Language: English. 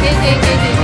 Hey, hey, hey!